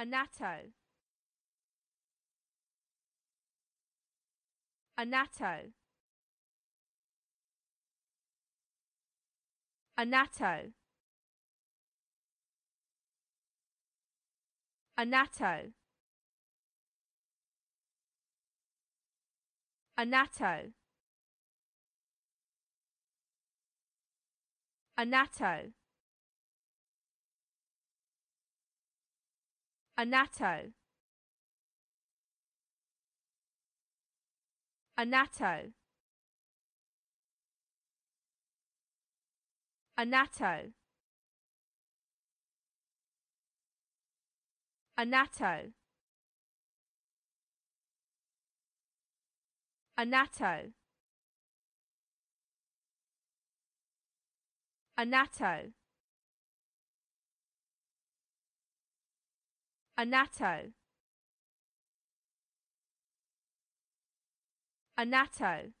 Anatto Anatto Anatto Anatto Anatto Anatto Anatto Anatto Anatto Anatto Anatto Anatto Anatto Anatto